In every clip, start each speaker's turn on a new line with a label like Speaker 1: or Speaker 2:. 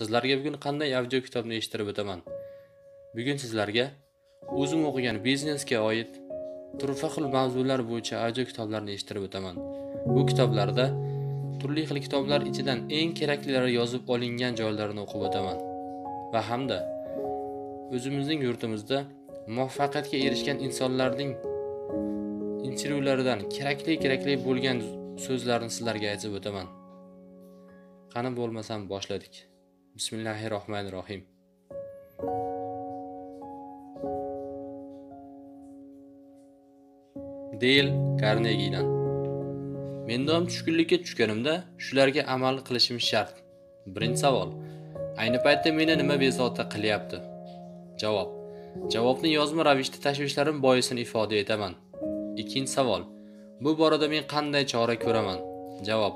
Speaker 1: Sizlarga bugun qanday audio kitobni eshittirib o'taman. Bugun sizlarga o'zim o'qigan biznesga oid turfa xil mavzular bo'yicha audio kitoblarni eshittirib o'taman. Bu kitoblarda turli xil kitoblar ichidan eng keraklilari yozib olingan joylarini o'qib o'taman va hamda o'zimizning yurtimizda muvaffaqiyatga erishgan insonlarning intervyularidan kerakli kerakli bo'lgan so'zlarni sizlarga aytib o'taman. Qani bo'lmasam boshladik. Bismillahi rohmanir rohim. Deyl Karnegidan. Mendom tushkunlikka tushganimda shularga amal qilishim shart. Birinchi savol. Ayni paytda meni nima bezovta qilyapti? Javob. Javobni yozma ravishda tashvishlarim boisini ifoda etaman. Ikkinchi savol. Bu borada men qanday chora ko'raman? Javob.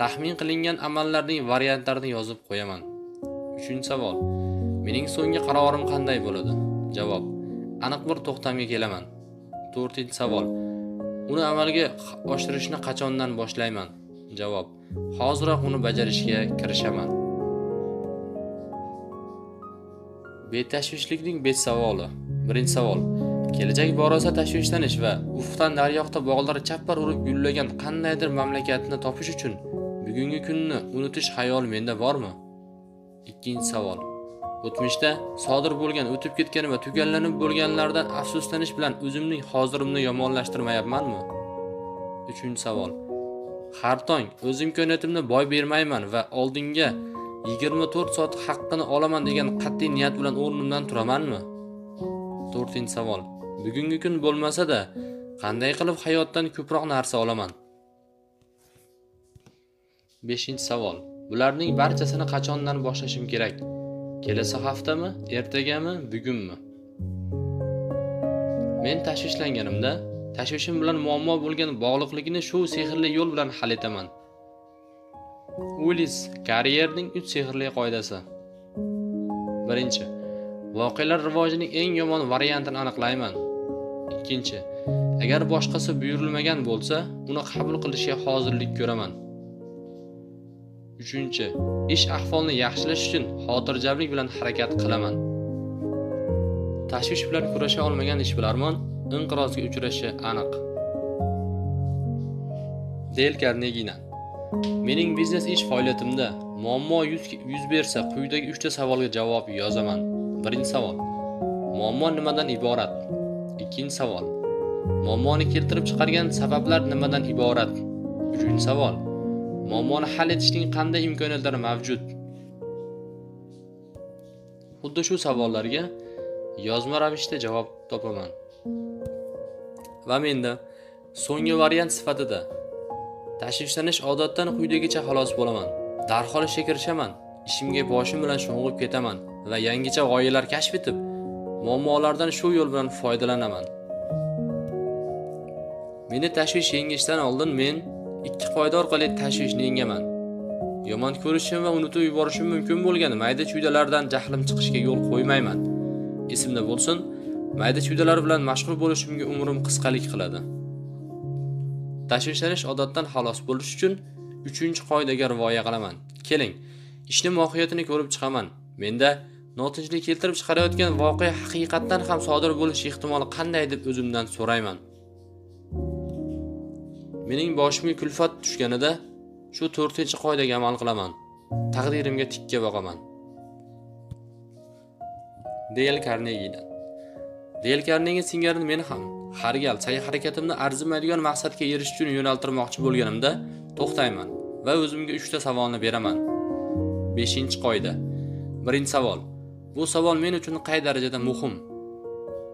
Speaker 1: Taxmin qilingan amallarning variantlarini yozib qo'yaman. Uchinchi savol. Mening so'nggi qarorim qanday bo'ladi? Javob. Aniq bir to'xtamga kelaman. To'rtinchi savol. Uni amalga oshirishni qachondan boshlayman? Javob. Hoziroq uni bajarishga kirishaman. Betashvishlikning 5 savoli. Birinchi savol. Kelajak borasida tashvishlanish va ufqdan daryoqda bog'lar chappar urib gullagan qandaydir mamlakatni topish uchun bugungi kunni unutish xayol menda bormi? Ikkinchi savol. O'tmishda sodir bo'lgan, o'tib ketgan va tugallanib bo'lganlardan afsuslanish bilan o'zimning hozirimni yomonlashtirmayapmanmi? Uchinchi savol. Har tong o'z imkoniyatimni boy bermayman va oldinga 24 soat haqqini olaman degan qat'iy niyat bilan o'rnimdan turamanmi? To'rtinchi savol. Bugungi kun bo'lmasa-da, qanday qilib hayotdan ko'proq narsa olaman? Beshinchi savol. Bularning barchasini qachondan boshlashim kerak? Kelasi haftami, ertagami, bugunmi? Men tashvishlanganimda, tashvishim bilan muammo bo'lgan bog'liqligini shu sehrli yo'l bilan hal etaman. Ulis karyerning 3 sehrli qoidasi. Birinchi, voqealar rivojining eng yomon variantini aniqlayman. Ikkinchi, agar boshqasi buyurilmagan bo'lsa, uni qabul qilishga hozirlik ko'raman. Uchinchi, ish ahvolini yaxshilash uchun xotirjamlik bilan harakat qilaman. Tashvish bilan kurasha olmagan ishbilarmon inqirozga uchrashi aniq. Del karnegina Mening biznes ish faoliyatimda muammo yuz bersa, quyidagi 3 ta savolga javob yozaman. Birinchi savol. Muammo nimadan iborat? Ikkinchi savol. Muammoni keltirib chiqargan sabablar nimadan iborat? Uchinchi savol. Muammoni hal etishning qanday imkoniyatlari mavjud? Xuddi shu savollarga yozma ravishda javob topaman. Va menda so'nggi variant sifatida tashvishlanish odatdan quyidagicha xalos bo'laman. Darhol ishga kirishaman. Ishimga boshim bilan sho'ng'ib ketaman va yangicha g'oyalar kashf etib, muammolardan shu yo'l bilan foydalanaman. Meni tashvish yengishdan oldin men ikki qoida orqali tashvishni yengaman. Yomon ko'rishim va unutib yuborishim mumkin bo'lgan mayda-chuydalardan jahlim chiqishiga yo'l qo'ymayman. Esimda bo'lsin, mayda-chuydalar bilan mashg'ul bo'lishimga umrim qisqalik qiladi. Tashvishlanish odatdan xalos bo'lish uchun 3-qoidaga rioya qilaman. Keling, ishni mohiyatini ko'rib chiqaman. Menda notinchlik keltirib chiqarayotgan voqea haqiqatdan ham sodir bo'lish ehtimoli qanday deb o'zimdan so'rayman. Mening boshimga kulfat tushganida shu 4-qoidaga amal qilaman. Taqdirimga tikka boqaman. Dale Carnegie'dan. Dale Carnegie singari men ham har gal sa'y-harakatimni arzimaydigan maqsadga erishish uchun yo'naltirmoqchi bo'lganimda to'xtayman va o'zimga 3 ta savolni beraman. 5-qoida. Birinchi savol. Bu savol men uchun qay darajada muhim?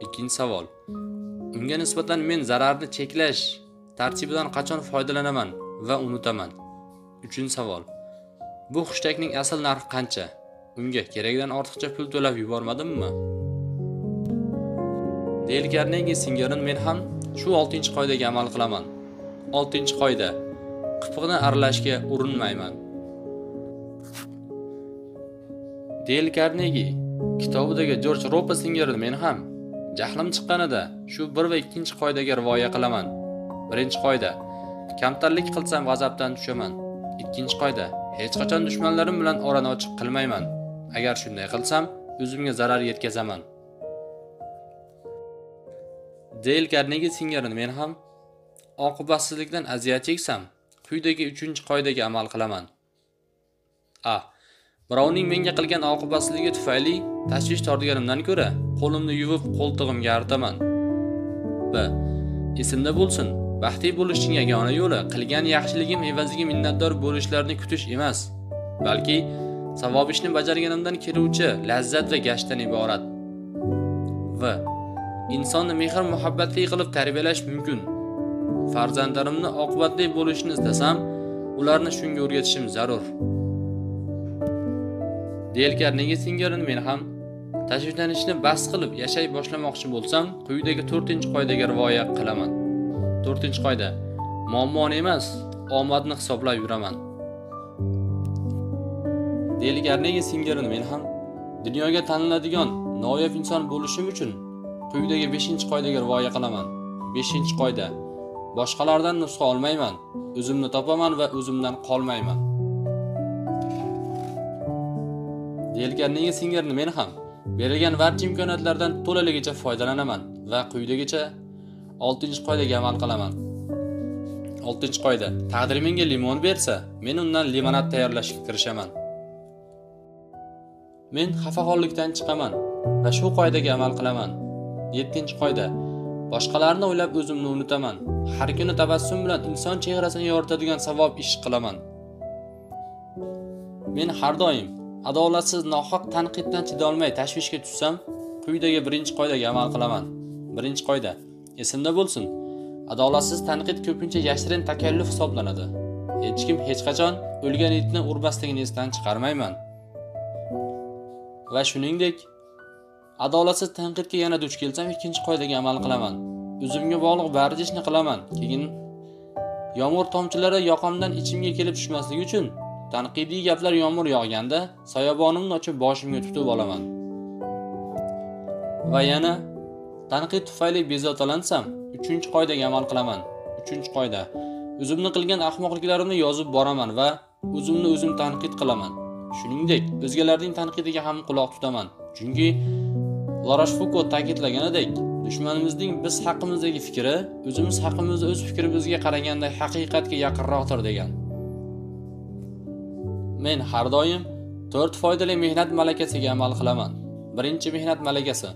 Speaker 1: Ikkinchi savol. Unga nisbatan men zararni cheklash tartibidan qachon foydalanaman va unutaman? Uchinchi savol. Bu hushtakning asl narxi qancha? Unga kerakdan ortiqcha pul to'lab yubormadimmi? del Carnegie singari men ham shu 6-qoidaga amal qilaman. 6-qoida. Qipiqni aralashga urinmayman. del Carnegie kitobidagi George Ropa singari men ham jahlim chiqqanida shu 1 va 2 qoidaga rioya qilaman. Birinchi qoida: kamtarlik qilsam g'azabdan tushaman. Ikkinchi qoida: hech qachon dushmanlarim bilan orani ochiq qilmayman. agar shunday qilsam o'zimga zarar yetkazaman. Deyl karnegi singari men ham oqibatsizlikdan aziyat cheksam quyidagi uchinchi qoidaga amal qilaman. A. Birovning menga qilgan oqibatsizligi tufayli tashvish tortganimdan ko'ra qo'limni yuvib qo'ltig'imga artaman. B. Esimda bo'lsin. Baxtli bo'lishning yagona yo'li qilgan yaxshiligim evaziga minnatdor bo'lishlarni kutish emas balki savob ishni bajarganimdan keluvchi lazzat va gashdan iborat. V. Insonni mehr muhabbatli qilib tarbiyalash mumkin. Farzandlarimni oqibatli bo'lishini istasam ularni shunga o'rgatishim zarur. Delkarnegi singari men ham tashvishlanishni bas qilib yashay boshlamoqchi bo'lsam quyidagi to'rtinchi qoidaga rioya qilaman. To'rtinchi qoida. Muammoni emas omadni hisoblab yuraman. Delgarnegi singari men ham? Dunyoga taniladigan noyob inson bo'lishim uchun quyidagi beshinchi qoidaga rioya qilaman. Beshinchi qoida. Boshqalardan nusxa olmayman o'zimni topaman va o'zimdan qolmayman. Deyilganiga singari men ham? Berilgan barcha imkoniyatlardan to'laligicha foydalanaman va quyidagicha oltinchi qoidaga amal qilaman. Oltinchi qoida taqdir menga limon bersa men undan limonad tayyorlashga kirishaman. Men xafaxonlikdan chiqaman va shu qoidaga amal qilaman. Yettinchi qoida boshqalarni o'ylab o'zimni unutaman. Har kuni tabassum bilan inson chehrasini yoritadigan savob ish qilaman. Men har doim adolatsiz nohaq tanqiddan chidolmay tashvishga tushsam quyidagi birinchi qoidaga amal qilaman. Birinchi qoida esimda bo'lsin. Adolatsiz tanqid ko'pincha yashirin takalluf hisoblanadi. Hech kim hech qachon o'lgan itni urmasligini esdan chiqarmayman. Va shuningdek adolatsiz tanqidga yana duch kelsam ikkinchi qoidaga amal qilaman. O'zimga bog'liq barcha ishni qilaman keyin yomg'ir tomchilari yoqamdan ichimga kelib tushmasligi uchun tanqidiy gaplar yomg'ir yog'ganda soyabonimni ochib boshimga tutib olaman. Va yana tanqid tufayli bezovtalansam uchinchi qoidaga amal qilaman. Uchinchi qoida. O'zimni qilgan ahmoqliklarimni yozib boraman va o'zimni o'zim tanqid qilaman. Shuningdek o'zgalarning tanqidiga ham quloq tutaman. Chunki larashfuko ta'kidlaganidek dushmanimizning biz haqimizdagi fikri o'zimiz haqimizda o'z fikrimizga qaraganda haqiqatga yaqinroqdir degan. Men har doim to'rt foydali mehnat malakasiga amal qilaman. Birinchi mehnat malakasi.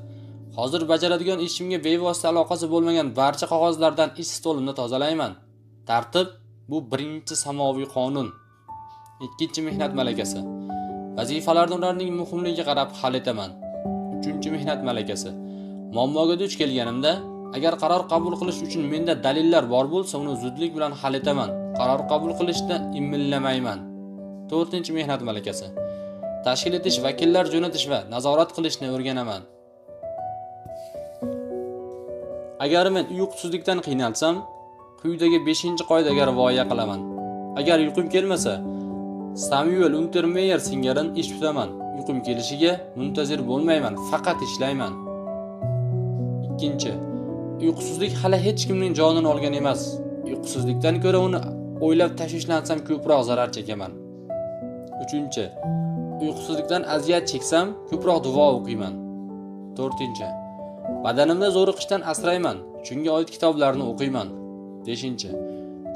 Speaker 1: Hozir bajaradigan ishimga bevosita aloqasi bo'lmagan barcha qog'ozlardan ish stolimni tozalayman. Tartib bu birinchi samoviy qonun. Ikkinchi mehnat malakasi. Vazifalarni ularning muhimligiga qarab hal etaman. Uchinchi mehnat malakasi. Muammoga duch kelganimda agar qaror qabul qilish uchun menda dalillar bor bo'lsa uni zudlik bilan hal etaman. Qaror qabul qilishda imillamayman to'rtinchi mehnat malakasi. Tashkil etish vakillar jo'natish va nazorat qilishni o'rganaman. Agar men uyqusizlikdan qiynalsam quyidagi beshinchi qoidaga rioya qilaman. Agar uyqum kelmasa samuel untermeyer singarin ish tutaman. Uyqum kelishiga muntazir bo'lmayman faqat ishlayman. Ikkinchi uyqusizlik hali hech kimning jonini olgan emas. Uyqusizlikdan ko'ra uni o'ylab tashvishlansam ko'proq zarar chekaman. Uchinchi uyqusizlikdan aziyat cheksam ko'proq duo o'qiyman. To'rtinchi badanimni zo'riqishdan asrayman shunga oid kitoblarni o'qiyman. Beshinchi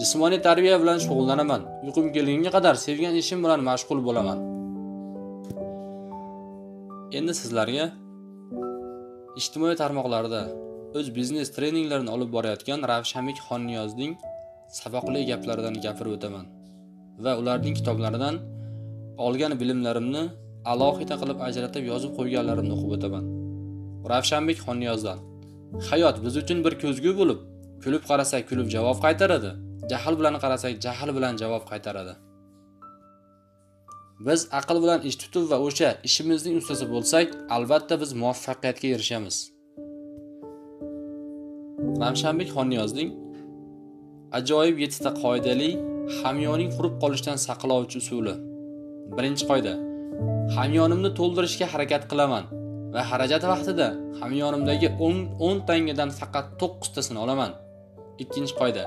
Speaker 1: jismoniy tarbiya bilan shug'ullanaman. Uyqum kelgunga qadar sevgan ishim bilan mashg'ul bo'laman. Endi sizlarga ijtimoiy tarmoqlarda o'z biznes treninglarini olib borayotgan ravshanbek xonniyozning saboqli gaplaridan gapirib o'taman va ularning kitoblaridan olgan bilimlarimni alohida qilib ajratib yozib qo'yganlarimni o'qib o'taman. Ravshanbek xonniyozdan. Hayot biz uchun bir ko'zgu bo'lib kulib qarasak kulib javob qaytaradi jahl bilan qarasak jahl bilan javob qaytaradi. Biz aql bilan ish tutib va o'sha ishimizning ustasi bo'lsak albatta biz muvaffaqiyatga erishamiz. Ravshanbek xonniyozning ajoyib yettita qoidali hamyoning qurib qolishdan saqlovchi usuli. Birinchi qoida hamyonimni to'ldirishga harakat qilaman. Va xarajat vaqtida hamyonimdagi 10 tangadan faqat 9 tasini olaman. Ikkinchi qoida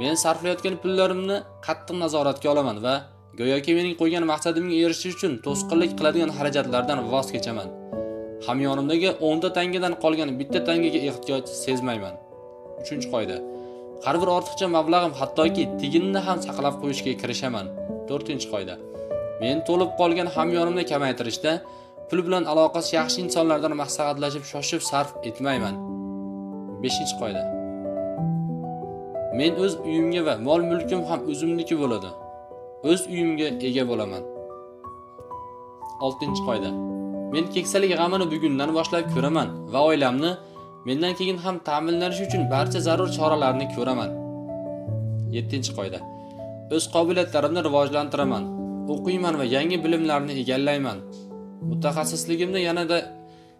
Speaker 1: men sarflayotgan pullarimni qattiq nazoratga olaman va go'yoki mening qo'ygan maqsadimga erishish uchun to'sqinlik qiladigan xarajatlardan voz kechaman. Hamyonimdagi o'nta tangadan qolgan bitta tangaga ehtiyoj sezmayman. Uchinchi qoida har bir ortiqcha mablag'im hattoki tiginni ham saqlab qo'yishga kirishaman. To'rtinchi qoida men to'lib qolgan hamyonimni kamaytirishda pul bilan aloqasi yaxshi insonlardan maslahatlashib shoshib sarf etmayman. Beshinchi qoida. Men o'z uyimga va mol mulkim ham o'zimniki bo'ladi. O'z uyimga ega bo'laman. Oltinchi qoida. Men keksalik g'amini bugundan boshlab ko'raman va oilamni mendan keyin ham ta'minlanishi uchun barcha zarur choralarni ko'raman. Yettinchi qoida. O'z qobiliyatlarimni rivojlantiraman o'qiyman va yangi bilimlarni egallayman. Mutaxassisligimni yanada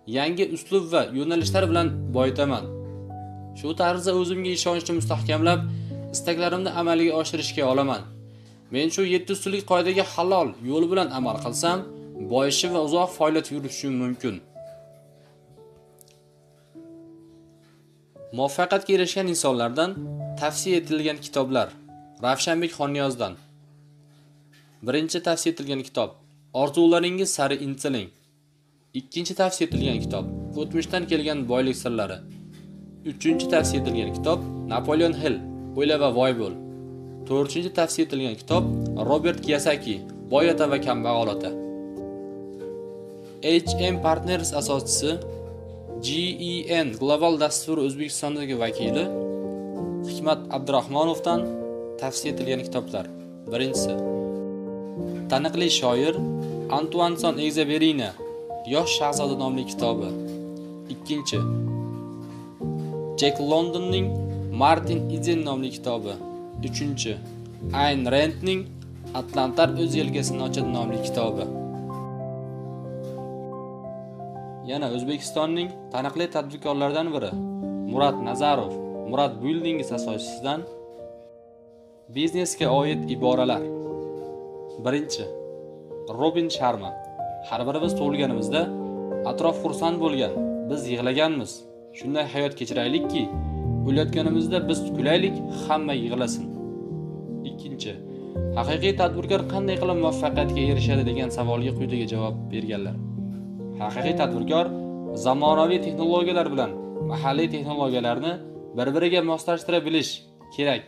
Speaker 1: yangi uslub va yo'nalishlar bilan boyitaman. Shu tarzda o'zimga ishonchni mustahkamlab istaklarimni amalga oshirishga olaman. Men shu yetti ustunlik qoidaga halol yo'l bilan amal qilsam boyishim va uzoq faoliyat yuritishim mumkin. Muvaffaqiyatga erishgan insonlardan tavsiya etilgan kitoblar. Ravshanbek xonniyozdan birinchi tavsiya etilgan kitob. Orzularingiz sari intiling. Ikkinchi tavsiya etilgan kitob o'tmishdan kelgan boylik sirlari. Uchinchi tavsiya etilgan kitob napoleon hill o'yla va voy bo'l. To'rtinchi tavsiya etilgan kitob robert kiyosaki boy ota va kambag'al ota. Hm partners asoschisi gen global dasturi o'zbekistondagi vakili hikmat abdurahmonovdan tavsiya etilgan kitoblar. Birinchisi taniqli shoir antuanson egzaberina yosh shahzoda nomli kitobi. Ikkinchi. Jek londonning martin izen nomli kitobi. Uchinchi. Ayn rentning atlantar o'z yelkasini ochadi nomli kitobi. Yana o'zbekistonning taniqli tadbirkorlaridan biri murat nazarov murat building asoschisidan biznesga oid iboralar. Birinchi. Robin sharma. Har birimiz tug'ilganimizda atrof xursand bo'lgan biz yig'laganmiz. Shunday hayot kechiraylikki o'layotganimizda biz kulaylik hamma yig'lasin. Ikkinchi haqiqiy tadbirkor qanday qilib muvaffaqiyatga erishadi degan savolga quyidagi javob berganlar. Haqiqiy tadbirkor zamonaviy texnologiyalar bilan mahalliy texnologiyalarni bir biriga moslashtira bilish kerak.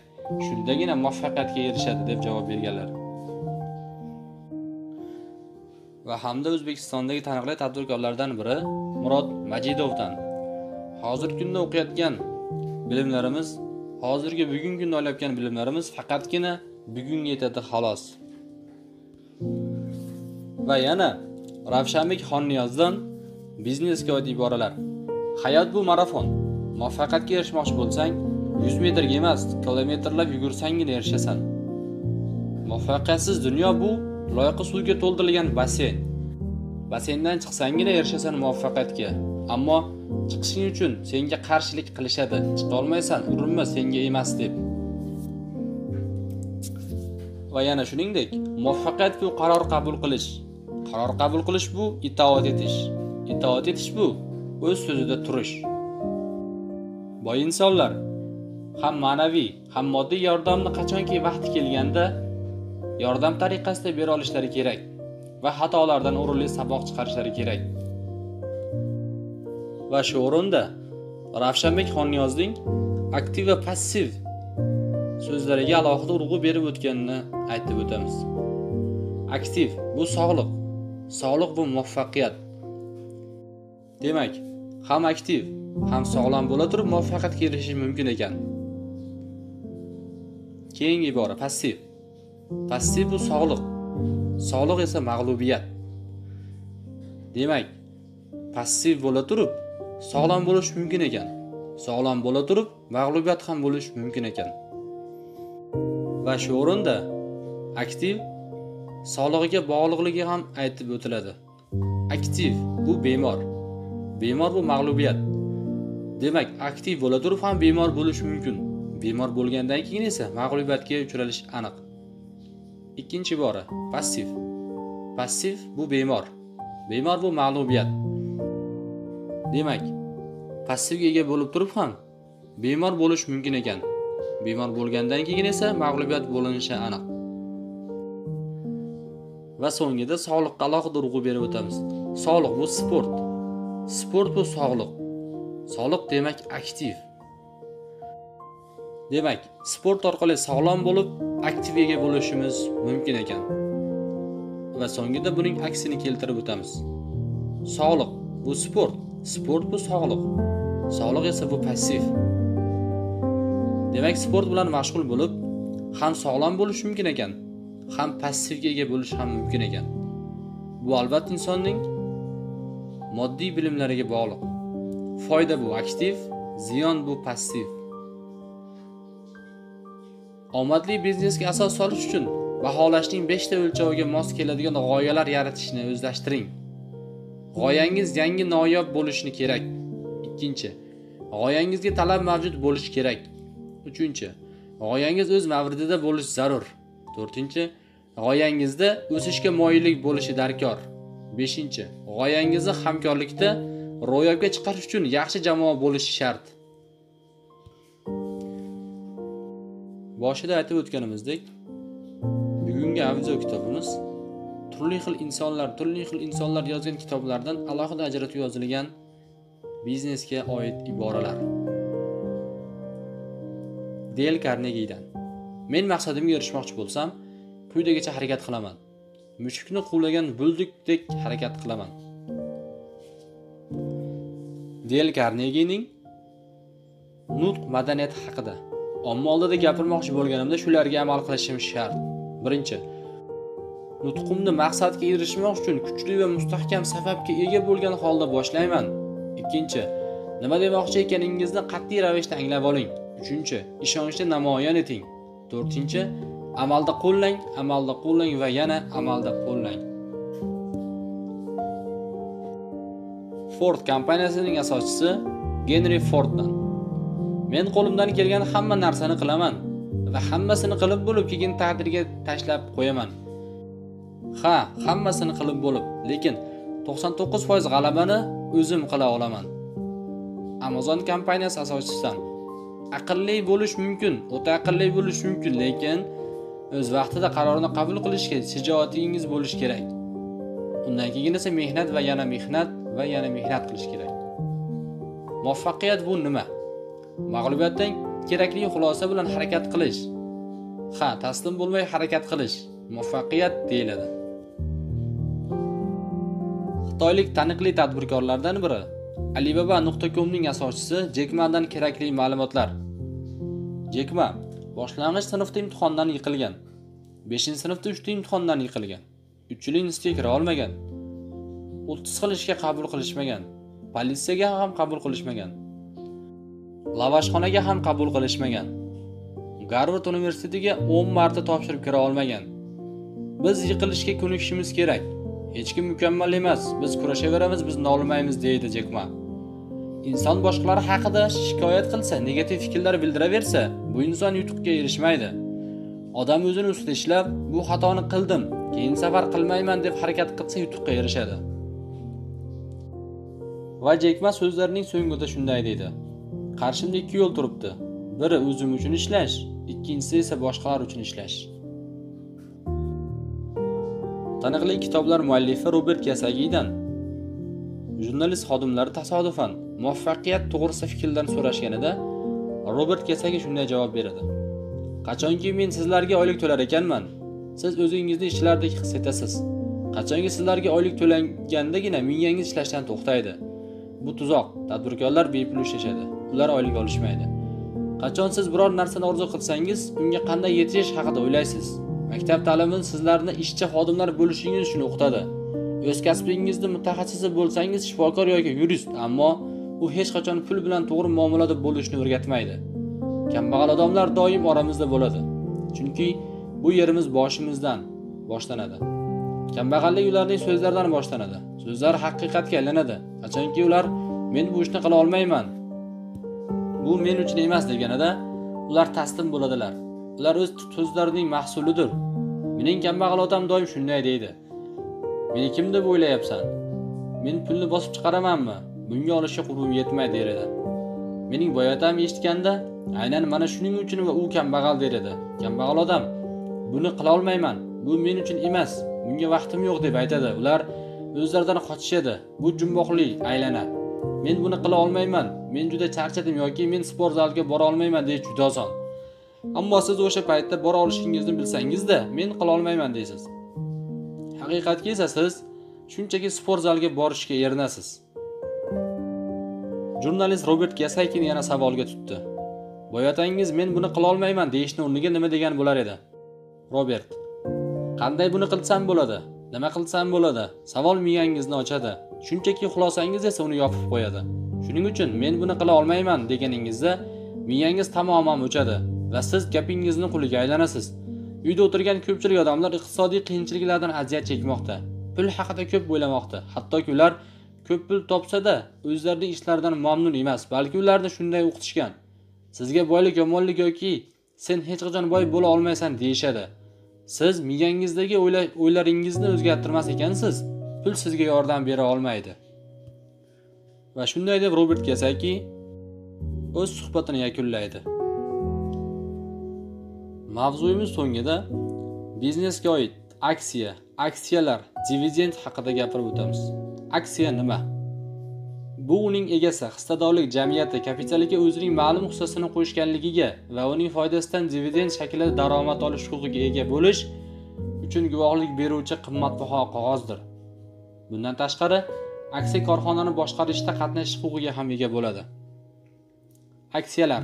Speaker 1: Shundagina muvaffaqiyatga erishadi deb javob berganlar. Va hamda o'zbekistondagi taniqli tadbirkorlardan biri murod majidovdan. Hozirgi kunda o'qiyotgan bilimlarimiz hozirgi bugungi kunda olayotgan bilimlarimiz faqatgina bugunga yetadi xolos. Va yana ravshanbek xonniyozdan biznesga oid iboralar hayot bu marafon. Muvaffaqiyatga erishmoqchi bo'lsang 100 metrga emas kilometrlab yugursanggina erishasan. Muvaffaqiyatsiz dunyo bu loyqa suvga to'ldirilgan basseyn basseyndan chiqsanggina erishasan muvaffaqiyatga. Ammo chiqishing uchun senga qarshilik qilishadi. Chiqolmaysan urinma senga emas deb. Va yana shuningdek muvaffaqiyat bu qaror qabul qilish. Qaror qabul qilish bu itoat etish. Itoat etish bu o'z so'zida turish. Boy insonlar ham ma'naviy ham moddiy yordamni qachonki vaqti kelganda yordam tariqasida bera olishlari kerak va xatolardan o'rinli saboq chiqarishlari kerak. Va shu o'rinda ravshanbek xonniyozning aktiv va passiv so'zlariga alohida urg'u berib o'tganini aytib o'tamiz. Aktiv bu sog'liq sog'liq bu muvaffaqiyat. Demak ham aktiv ham sog'lom bo'la turib muvaffaqiyatga erishish mumkin ekan. Keyingi ibora passiv. Passiv bu sog'liq. Sog'liq esa mag'lubiyat. Demak passiv bo'la turib sog'lom bo'lish mumkin ekan. Sog'lom bo'la turib mag'lubiyat ham bo'lish mumkin ekan. Va shu o'rinda aktiv sog'lig'iga bog'liqligi ham aytib o'tiladi. Aktiv bu bemor. Bemor bu mag'lubiyat. Demak aktiv bo'la turib ham bemor bo'lish mumkin. Bemor bo'lgandan keyin esa mag'lubiyatga uchralish aniq. Ikkinchi ibora passiv. Passiv bu bemor. Bemor bu mag'lubiyat. Demak passivga ega bo'lib turib ham bemor bo'lish mumkin ekan. Bemor bo'lgandan keyin esa mag'lubiyat bo'linishi aniq. Va so'ngida sog'liqqa alohida urg'u berib o'tamiz. Sog'liq bu sport. Sport bu sog'liq. Sog'liq demak aktiv. Demak sport orqali sog'lom bo'lib aktiv ega bo'lishimiz mumkin ekan. Va so'ngida buning aksini keltirib o'tamiz. Sog'liq bu sport sport bu sog'liq. Sog'liq esa bu passiv. Demak sport bilan mashg'ul bo'lib ham sog'lom bo'lish mumkin ekan ham passivga ega bo'lish ham mumkin ekan. Bu albatta insonning moddiy bilimlariga bog'liq. Foyda bu aktiv ziyon bu passiv. Omadli biznesga asos solish uchun baholashning 5 ta o'lchoviga mos keladigan g'oyalar yaratishni o'zlashtiring. G'oyangiz yangi noyob bo'lishi kerak. Ikkinchi g'oyangizga talab mavjud bo'lishi kerak. Uchinchi g'oyangiz o'z mavridida bo'lishi zarur. To'rtinchi g'oyangizda o'sishga moyillik bo'lishi darkor. Beshinchi g'oyangizni hamkorlikda ro'yobga chiqarish uchun yaxshi jamoa bo'lishi shart. Boshida aytib o'tganimizdek bugungi audio kitobimiz turli xil insonlar turli xil insonlar yozgan kitoblardan alohida ajratib yozilgan biznesga oid iboralar. Del karnegiydan men maqsadimga erishmoqchi bo'lsam quyidagicha harakat qilaman. Mushukni quvlagan buldukdek harakat qilaman. Del karnegining nutq madaniyati haqida. Omma oldida gapirmoqchi bo'lganimda shularga amal qilishim shart. Birinchi nutqimni maqsadga erishmoq uchun kuchli va mustahkam sababga ega bo'lgan holda boshlayman. Ikkinchi nima demoqchi ekaningizni qat'iy ravishda anglab oling. Uchinchi ishonchni namoyon eting. To'rtinchi amalda qo'llang amalda qo'llang va yana amalda qo'llang. Ford kompaniyasining asoschisi genri forddan. Men qo'limdan kelgan hamma narsani qilaman va hammasini qilib bo'lib keyin taqdirga tashlab qo'yaman. Ha hammasini qilib bo'lib lekin 99% g'alabani o'zim qila olaman. Amazon kompaniyasi asoschisidan aqlli bo'lish mumkin o'ta aqlli bo'lish mumkin lekin o'z vaqtida qarorni qabul qilishga shijoatingiz bo'lishi kerak. Undan keyin esa mehnat va yana mehnat va yana mehnat qilish kerak. Muvaffaqiyat bu nima? Mag'lubiyatdan kerakli xulosa bilan harakat qilish. Ha taslim bo'lmay harakat qilish. Muvaffaqiyat deyiladi. Xitoylik taniqli tadbirkorlardan biri alibaba nuqta comning asoschisi jekmadan kerakli ma'lumotlar. Jekma boshlang'ich sinfda imtihondan yiqilgan. 5 sinfda 3 ta imtihondan yiqilgan. 3 yil institutga kira olmagan. 30 xil ishga qabul qilishmagan. Politsiyaga ham qabul qilishmagan. Lavashxonaga ham qabul qilishmagan. Garvard universitetiga 10 marta topshirib kira olmagan. Biz yiqilishga ko'nikishimiz kerak. Hech kim mukammal emas. Biz kurashaveramiz biz nolimaymiz deydi jekma inson boshqalar haqida shikoyat qilsa negativ fikrlar bildiraversa bu inson yutuqqa erishmaydi. Odam o'zini ustida ishlab bu xatoni qildim keyin safar qilmayman deb harakat qilsa yutuqqa erishadi. Va jekma so'zlarining so'ngida shunday deydi. Qarshimda ikki yo'l turibdi. Biri o'zim uchun ishlash ikkinchisi esa boshqalar uchun ishlash. Taniqli kitoblar muallifi robert kasagidan jurnalist xodimlari tasodifan muvaffaqiyat to'g'risida fikrlarni so'rashganida robert kasagi shunday javob beradi. Qachonki men sizlarga oylik to'lar ekanman. Siz o'zingizni ishchilardek his etasiz. Qachonki sizlarga oylik to'langandagina miyangiz ishlashdan to'xtaydi. Bu tuzoq tadbirkorlar bepul ishlashadi ular oylik olishmaydi. Qachon siz biror narsani orzu qilsangiz unga qanday yetish haqida o'ylaysiz. Maktab ta'limi sizlarni ishchi xodimlar bo'lishingiz uchun o'qitadi. O'z kasbingizni mutaxassisi bo'lsangiz shifokor yoki yurist ammo u hech qachon pul bilan to'g'ri muomalada bo'lishni o'rgatmaydi. Kambag'al odamlar doim oramizda bo'ladi chunki bu yerimiz boshimizdan boshlanadi. Kambag'allik ularning so'zlaridan boshlanadi. So'zlar haqiqatga aylanadi. Qachonki ular men bu ishni qila olmayman bu men uchun emas deganida ular taslim bo'ladilar. Ular o'z so'zlarining mahsulidir. Mening kambag'al otam doim shunday deydi. Meni kim deb o'ylayapsan. Men pulni bosib chiqaramanmi? Bunga olishga qurbim yetmaydi der edi mening boy otam eshitganda aynan mana shuning uchun va u kambag'al der edi kambag'al odam buni qila olmayman. Bu men uchun emas. Bunga vaqtim yo'q deb aytadi. Ular o'zlaridan qochishadi. Bu jumboqli aylana men buni qila olmayman. Men juda charchadim yoki men sport zaliga bora olmayman deyish juda oson. Ammo siz o'sha paytda bora olishingizni bilsangizda men qila olmayman deysiz. Haqiqatga esa siz shunchaki sport zaliga borishga erinasiz. Jurnalist robert gasaykin yana savolga tutdi. Boyatangiz men buni qilolmayman deyishni o'rniga nima degan bo'lar edi? Robert qanday buni qilsam bo'ladi? Nima qilsam bo'ladi? Savol miyangizni ochadi. Shunchaki xulosangiz esa uni yopib qo'yadi. Shuning uchun men buni qila olmayman deganingizda miyangiz tamoman o'chadi va siz gapingizni quliga aylanasiz. Uyda o'tirgan ko'pchilik odamlar iqtisodiy qiyinchiliklardan aziyat chekmoqda. Pul haqida ko'p o'ylamoqda. Hattoki ular ko'p pul topsa-da o'zlarining ishlaridan mamnun emas balki ularni shunday o'qitishgan. Sizga boylik yomonlik yoki sen hech qachon boy bo'la olmaysan deyishadi. Siz miyangizdagi o'ylaringizni o'zgartirmas ekansiz. Pul sizga yordam bera olmaydi. Va shunday deb robert kasaki o'z suhbatini yakunlaydi. Mavzuyimiz so'ngida biznesga oid aksiya aksiyalar dividend haqida gapirib o'tamiz. Aksiya nima? Bu uning egasi hissadorlik jamiyati kapitaliga o'zining ma'lum hissasini qo'shganligiga va uning foydasidan dividend shaklida daromad olish huquqiga ega bo'lish uchun guvohlik beruvchi qimmatbaho qog'ozdir. Bundan tashqari aksiya korxonani boshqarishda qatnashish huquqiga ham ega bo'ladi. Aksiyalar.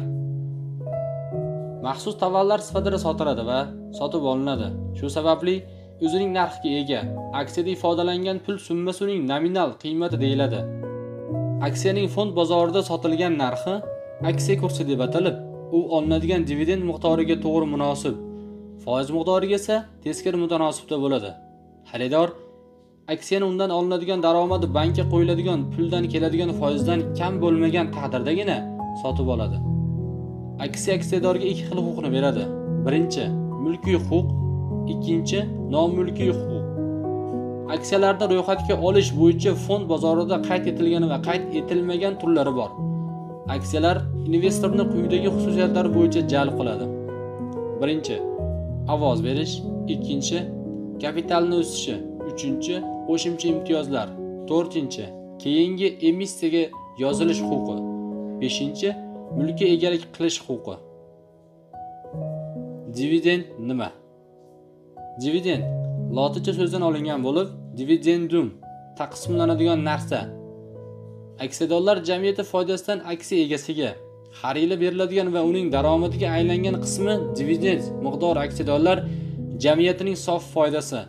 Speaker 1: Maxsus tovarlar sifatida sotiladi va sotib olinadi. Shu sababli o'zining narxiga ega aksiyada ifodalangan pul summasining nominal qiymati deyiladi. Aksiyaning fond bozorida sotilgan narxi aksiya kursi deb atalib u olinadigan dividend miqdoriga to'g'ri munosib. Foiz miqdoriga esa teskari mutanosibda bo'ladi. Xaridor aksiyani undan olinadigan daromadi bankka qo'yiladigan puldan keladigan foizdan kam bo'lmagan taqdirdagina sotib oladi. Aksiya aksiyadorga ikki xil huquqni beradi. Birinchi mulkiy huquq. Ikkinchi nomulkiy huquq. Aksiyalarni ro'yxatga olish bo'yicha fond bozorida qayd etilgan va qayd etilmagan turlari bor. Aksiyalar investorni quyidagi xususiyatlari bo'yicha jalb qiladi. Birinchi ovoz berish. Ikkinchi kapitalni o'sishi. Uchinchi qo'shimcha imtiyozlar. To'rtinchi keyingi emissiyaga yozilish huquqi. Beshinchi mulkka egalik qilish huquqi. Dividend nima? Dividend lotincha so'zdan olingan bo'lib dividendum taqsimlanadigan narsa. Aksiyadorlar jamiyati foydasidan aksiya egasiga har yili beriladigan va uning daromadiga aylangan qismi dividend miqdori aksiyadorlar jamiyatining sof foydasi.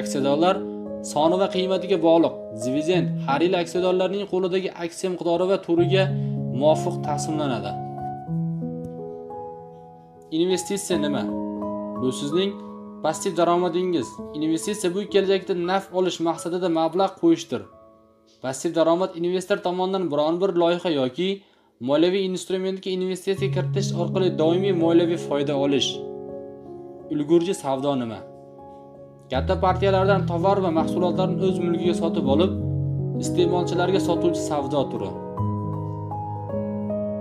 Speaker 1: Aksiyadorlar soni va qiymatiga bog'liq. Dividend har yili aksiyadorlarning qo'lidagi aksiya miqdori va turiga muvofiq taqsimlanadi investitsiya nima? Bu sizning passiv daromadingiz. Investitsiya bu kelajakda naf olish maqsadida mablag' qo'yishdir. Passiv daromad investor tomonidan biron bir loyiha yoki moliyaviy instrumentga investitsiya kiritish orqali doimiy moliyaviy foyda olish. Ulgurji savdo nima? Katta partiyalardan tovar va mahsulotlarni o'z mulkiga sotib olib iste'molchilarga sotuvchi savdo turi.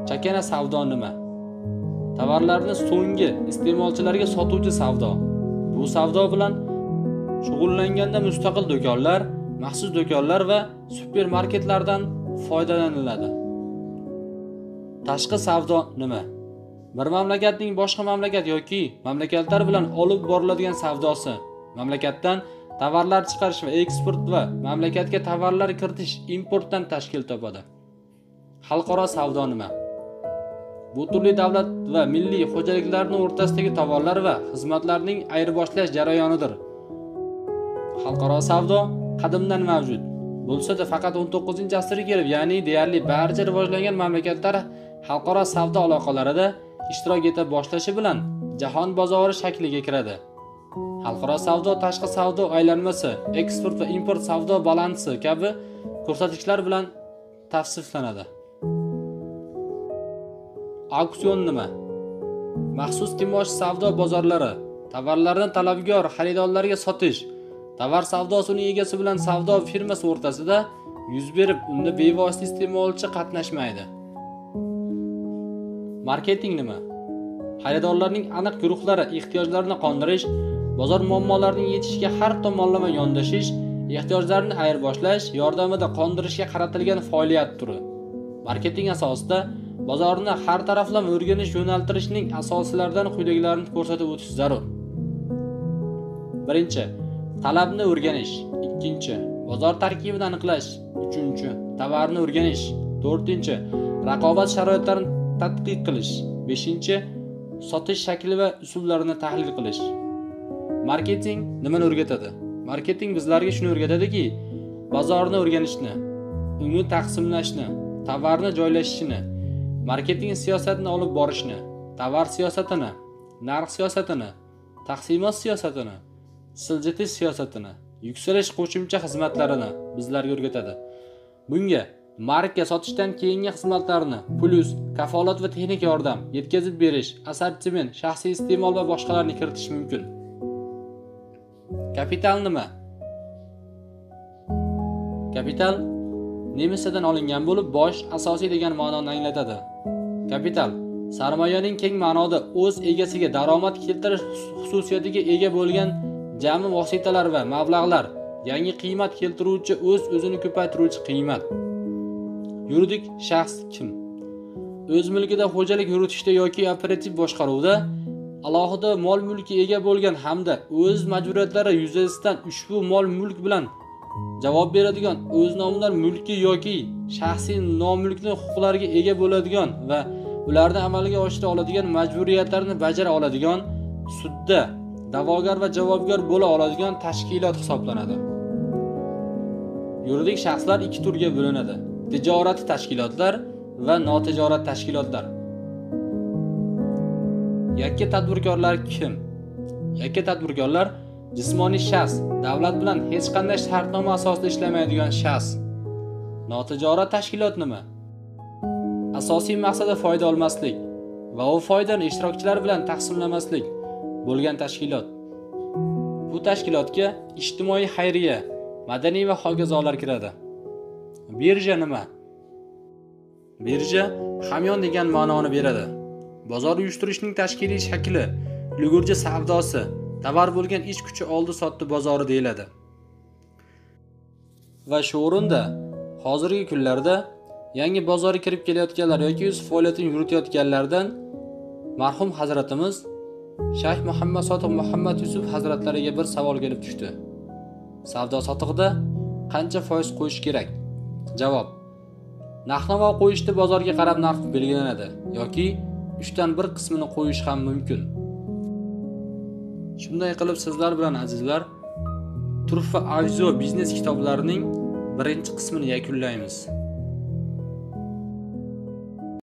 Speaker 1: Chakana savdo nima? Tovarlarni so'nggi iste'molchilarga sotuvchi savdo. Bu savdo bilan shug'ullanganda mustaqil do'konlar maxsus do'konlar va supermarketlardan foydalaniladi. Tashqi savdo nima? Bir mamlakatning boshqa mamlakat yoki mamlakatlar bilan olib boriladigan savdosi. Mamlakatdan tovarlar chiqarish va eksport va mamlakatga tovarlar kiritish importdan tashkil topadi. Xalqaro savdo nima? Bu turli davlat va milliy xo'jaliklarni o'rtasidagi tovarlar va xizmatlarning ayirboshlash jarayonidir. Xalqaro savdo qadimdan mavjud. Bo'lsada faqat 19 asrga kelib ya'ni deyarli barcha rivojlangan mamlakatlar xalqaro savdo aloqalarida ishtirok eta boshlashi bilan jahon bozori shakliga kiradi. Xalqaro savdo tashqi savdo aylanmasi eksport va import savdo balansi kabi ko'rsatkichlar bilan tavsiflanadi. Auksion nima? Maxsus kimosh savdo bozorlari tovarlarni talabgor xaridorlarga sotish tovar savdosi uning egasi bilan savdo firmasi o'rtasida yuz berib unda bevosita iste'molchi qatnashmaydi. Marketing nima? Xaridorlarning aniq guruhlari ehtiyojlarini qondirish bozor muammolarining yechishiga har tomonlama yondashish ehtiyojlarni ayirboshlash yordamida qondirishga qaratilgan faoliyat turi. Marketing asosida bozorni har taraflama o'rganish yo'naltirishning asoslaridan quyidagilarni ko'rsatib o'tish zarur. Birinchi talabni o'rganish. Ikkinchi bozor tarkibini aniqlash. Uchinchi tovarni o'rganish. To'rtinchi raqobat sharoitlarini tadqiq qilish. Beshinchi sotish shakli va usullarini tahlil qilish. Marketing nimani o'rgatadi? Marketing bizlarga shuni o'rgatadiki bozorni o'rganishni uni taqsimlashni tovarni joylashishini marketing siyosatini olib borishni tovar siyosatini narx siyosatini taqsimot siyosatini siljitish siyosatini yuksalish qo'shimcha xizmatlarini bizlarga o'rgatadi. Bunga marka sotishdan keyingi xizmatlarni plyus kafolat va texnik yordam yetkazib berish assortiment shaxsiy iste'mol va boshqalarni kiritish mumkin. Kapital nima? Kapital nemisadan olingan bo'lib bosh asosiy degan ma'noni anglatadi. Kapital sarmoyaning keng ma'noda o'z egasiga daromad keltirish xususiyatiga ega bo'lgan jami vositalar va mablag'lar yangi qiymat keltiruvchi o'z o'zini ko'paytiruvchi qiymat. Yuridik shaxs kim? O'z mulkida xo'jalik yuritishda yoki operativ boshqaruvda alohida mol mulki ega bo'lgan hamda o'z majburiyatlari yuzasidan ushbu mol mulk bilan javob beradigan o'z nomidan mulki yoki shaxsiy nomulkni huquqlariga ega bo'ladigan va ularni amalga oshira oladigan majburiyatlarni bajara oladigan sudda da'vogar va javobgar bo'la oladigan tashkilot hisoblanadi. Yuridik shaxslar ikki turga bo'linadi. Tijorat tashkilotlar va notijorat tashkilotlar. Yakka tadbirkorlar kim? Yakka tadbirkorlar jismoniy shaxs davlat bilan hech qanday shartnoma asosida ishlamaydigan shaxs notijorat tashkilot nima asosiy maqsadi foyda olmaslik va u foydani ishtirokchilar bilan taqsimlamaslik bo'lgan tashkilot. Bu tashkilotga ijtimoiy xayriya madaniy va hokazolar kiradi. Birja nima? Birja hamyon degan ma'noni beradi. Bozor uyushtirishning tashkiliy shakli ulgurji savdosi tovar bo'lgan ish kuchi oldi sotdi bozori deyiladi. Va shu o'rinda hozirgi kunlarda yangi bozorga kirib kelayotganlar yoki o'z faoliyatini yuritayotganlardan marhum hazratimiz shayx muhammad sotiq muhammad yusuf hazratlariga bir savol kelib tushdi. Savdo sotiqda qancha foiz qo'yish kerak? Javob narxnavo qo'yishda bozorga qarab narx belgilanadi yoki uchdan bir qismini qo'yish ham mumkin. Shunday qilib sizlar bilan azizlar turfa avzo biznes kitoblarining birinchi qismini yakunlaymiz.